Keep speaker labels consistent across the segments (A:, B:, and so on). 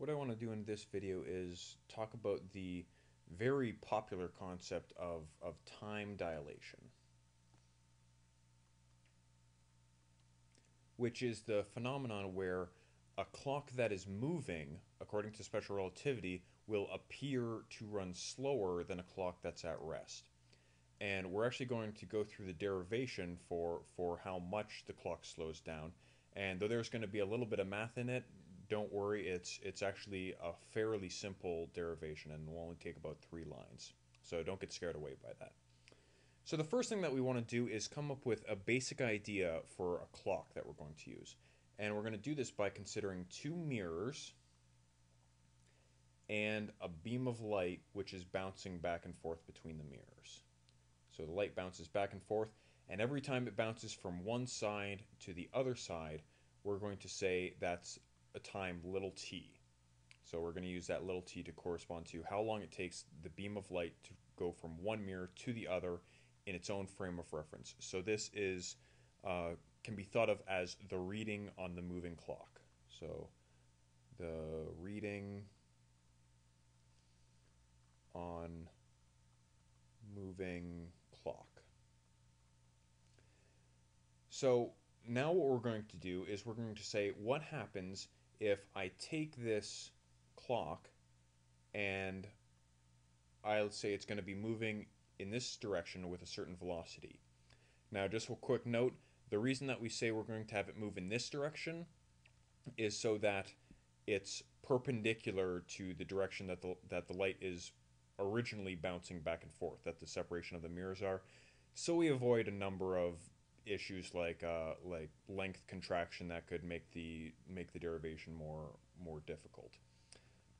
A: what I want to do in this video is talk about the very popular concept of, of time dilation, which is the phenomenon where a clock that is moving, according to special relativity, will appear to run slower than a clock that's at rest. And we're actually going to go through the derivation for, for how much the clock slows down. And though there's going to be a little bit of math in it, don't worry, it's, it's actually a fairly simple derivation and will only take about three lines. So don't get scared away by that. So the first thing that we want to do is come up with a basic idea for a clock that we're going to use. And we're going to do this by considering two mirrors and a beam of light which is bouncing back and forth between the mirrors. So the light bounces back and forth, and every time it bounces from one side to the other side, we're going to say that's a time little t. So we're going to use that little t to correspond to how long it takes the beam of light to go from one mirror to the other in its own frame of reference. So this is uh, can be thought of as the reading on the moving clock. So the reading on moving clock. So now what we're going to do is we're going to say what happens if I take this clock and I'll say it's going to be moving in this direction with a certain velocity. Now just a quick note, the reason that we say we're going to have it move in this direction is so that it's perpendicular to the direction that the, that the light is originally bouncing back and forth, that the separation of the mirrors are. So we avoid a number of issues like uh, like length contraction that could make the make the derivation more more difficult.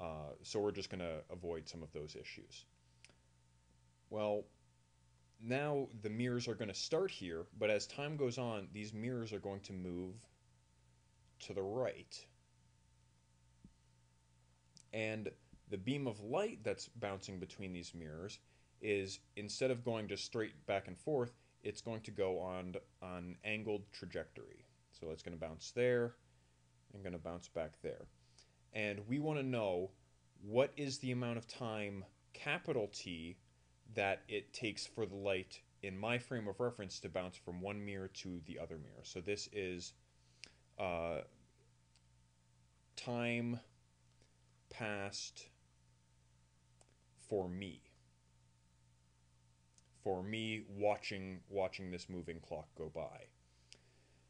A: Uh, so we're just going to avoid some of those issues. Well, now the mirrors are going to start here, but as time goes on, these mirrors are going to move to the right. And the beam of light that's bouncing between these mirrors is instead of going just straight back and forth, it's going to go on on angled trajectory. So it's going to bounce there and going to bounce back there. And we want to know what is the amount of time capital T that it takes for the light in my frame of reference to bounce from one mirror to the other mirror. So this is uh, time passed for me for me watching watching this moving clock go by.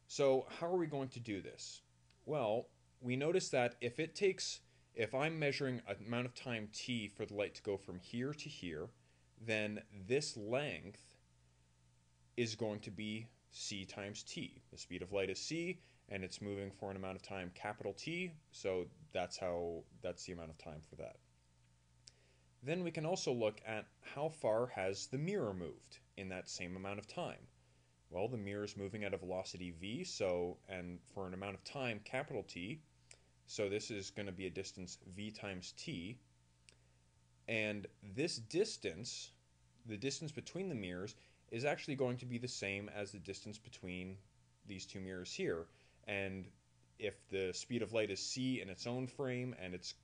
A: So how are we going to do this? Well, we notice that if it takes if I'm measuring an amount of time t for the light to go from here to here, then this length is going to be c times t. The speed of light is c, and it's moving for an amount of time capital T, so that's how that's the amount of time for that. Then we can also look at how far has the mirror moved in that same amount of time. Well, the mirror is moving at a velocity v, so, and for an amount of time, capital T, so this is going to be a distance v times t. And this distance, the distance between the mirrors, is actually going to be the same as the distance between these two mirrors here. And if the speed of light is c in its own frame and it's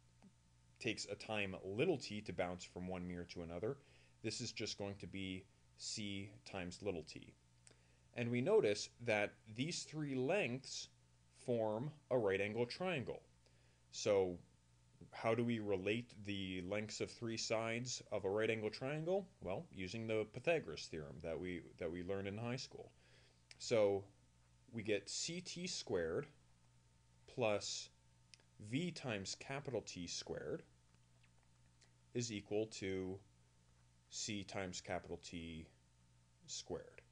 A: takes a time little t to bounce from one mirror to another. This is just going to be c times little t. And we notice that these three lengths form a right angle triangle. So how do we relate the lengths of three sides of a right angle triangle? Well, using the Pythagoras theorem that we that we learned in high school. So we get ct squared plus v times capital T squared is equal to c times capital T squared.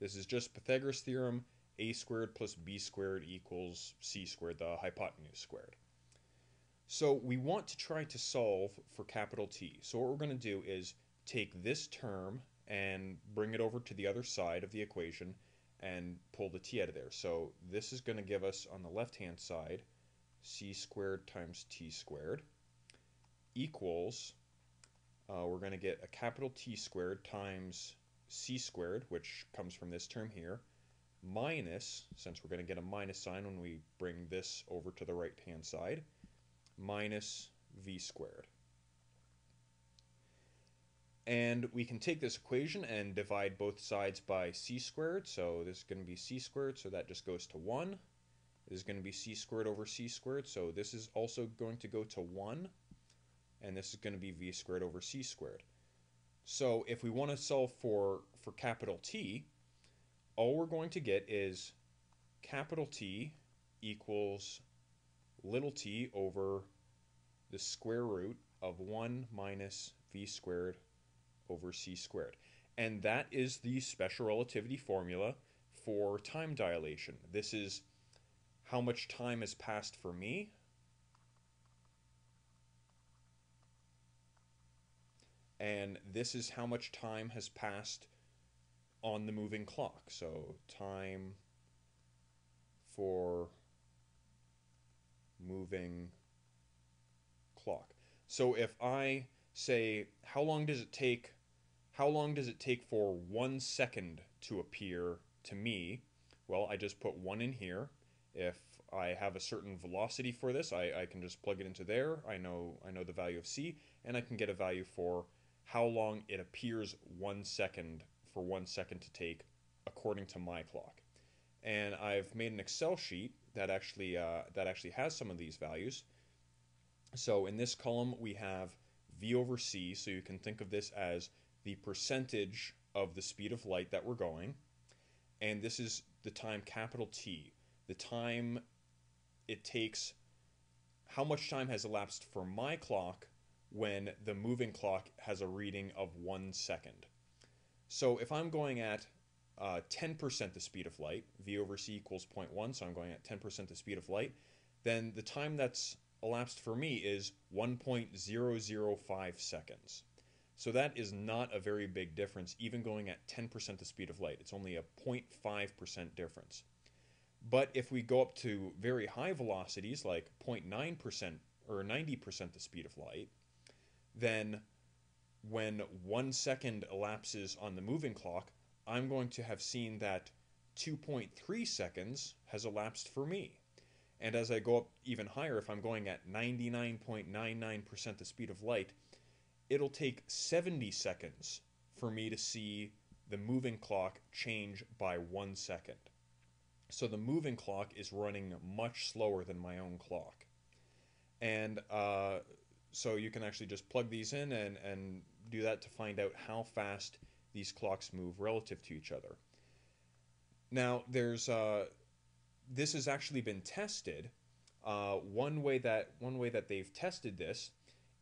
A: This is just Pythagoras theorem, a squared plus b squared equals c squared, the hypotenuse squared. So we want to try to solve for capital T. So what we're going to do is take this term and bring it over to the other side of the equation and pull the t out of there. So this is going to give us on the left hand side c squared times t squared equals, uh, we're going to get a capital T squared times c squared, which comes from this term here, minus, since we're going to get a minus sign when we bring this over to the right hand side, minus v squared. And we can take this equation and divide both sides by c squared. So this is going to be c squared, so that just goes to 1. This is going to be c squared over c squared, so this is also going to go to 1. And this is going to be v squared over c squared. So if we want to solve for, for capital T, all we're going to get is capital T equals little t over the square root of 1 minus v squared over c squared. And that is the special relativity formula for time dilation. This is how much time has passed for me. And this is how much time has passed on the moving clock. So time for moving clock. So if I say, how long does it take, how long does it take for one second to appear to me? Well, I just put one in here. If I have a certain velocity for this, I, I can just plug it into there. I know, I know the value of c, and I can get a value for how long it appears one second for one second to take according to my clock. And I've made an Excel sheet that actually uh, that actually has some of these values. So in this column we have v over c, so you can think of this as the percentage of the speed of light that we're going. And this is the time capital T, the time it takes, how much time has elapsed for my clock when the moving clock has a reading of one second. So if I'm going at uh, 10% the speed of light, v over c equals 0.1, so I'm going at 10% the speed of light, then the time that's elapsed for me is 1.005 seconds. So that is not a very big difference, even going at 10% the speed of light. It's only a 0.5% difference. But if we go up to very high velocities, like 0.9% or 90% the speed of light, then when one second elapses on the moving clock, I'm going to have seen that 2.3 seconds has elapsed for me. And as I go up even higher, if I'm going at 99.99% the speed of light, it'll take 70 seconds for me to see the moving clock change by one second. So the moving clock is running much slower than my own clock. And uh, so you can actually just plug these in and, and do that to find out how fast these clocks move relative to each other. Now, there's uh, this has actually been tested. Uh, one way that one way that they've tested this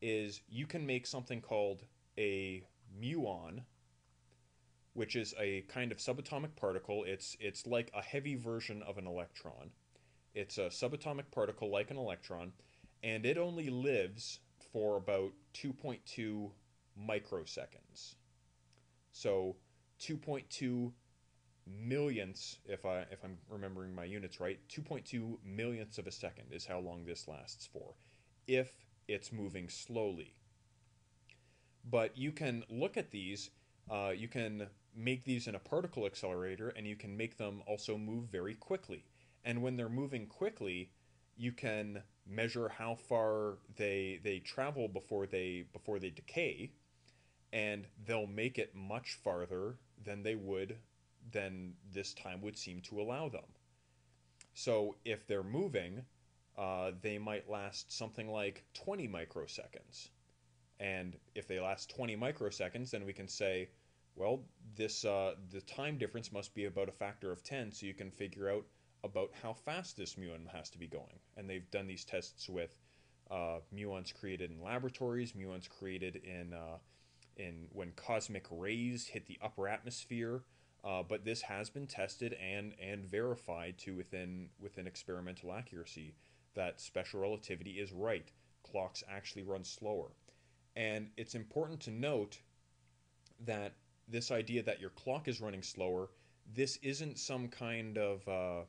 A: is you can make something called a muon, which is a kind of subatomic particle. It's it's like a heavy version of an electron. It's a subatomic particle like an electron, and it only lives for about 2.2 microseconds. So 2.2 millionths, if I if I'm remembering my units right, 2.2 millionths of a second is how long this lasts for, if it's moving slowly. But you can look at these. Uh, you can make these in a particle accelerator, and you can make them also move very quickly. And when they're moving quickly, you can measure how far they they travel before they before they decay and they'll make it much farther than they would than this time would seem to allow them. So if they're moving, uh, they might last something like 20 microseconds. And if they last 20 microseconds, then we can say, well, this uh, the time difference must be about a factor of 10, so you can figure out about how fast this muon has to be going. And they've done these tests with uh, muons created in laboratories, muons created in uh, in when cosmic rays hit the upper atmosphere. Uh, but this has been tested and and verified to within within experimental accuracy that special relativity is right. Clocks actually run slower, and it's important to note that this idea that your clock is running slower. This isn't some kind of uh,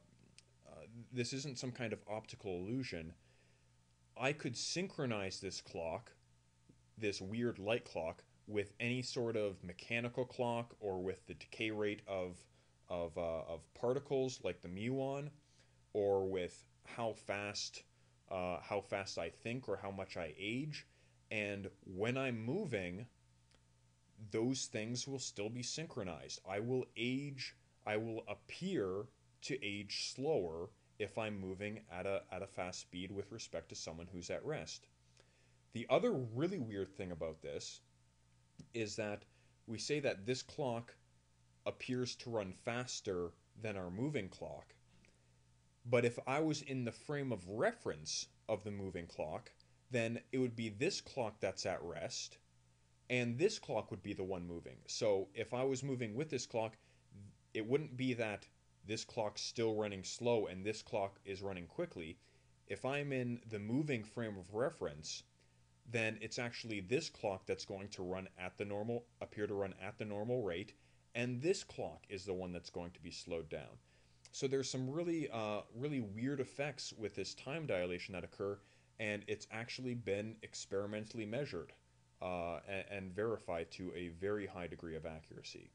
A: this isn't some kind of optical illusion. I could synchronize this clock, this weird light clock, with any sort of mechanical clock or with the decay rate of of, uh, of particles like the muon or with how fast uh, how fast I think or how much I age. And when I'm moving, those things will still be synchronized. I will age, I will appear to age slower if I'm moving at a, at a fast speed with respect to someone who's at rest. The other really weird thing about this is that we say that this clock appears to run faster than our moving clock. But if I was in the frame of reference of the moving clock, then it would be this clock that's at rest, and this clock would be the one moving. So if I was moving with this clock, it wouldn't be that this clock's still running slow and this clock is running quickly. If I'm in the moving frame of reference, then it's actually this clock that's going to run at the normal, appear to run at the normal rate, and this clock is the one that's going to be slowed down. So there's some really, uh, really weird effects with this time dilation that occur, and it's actually been experimentally measured uh, and, and verified to a very high degree of accuracy.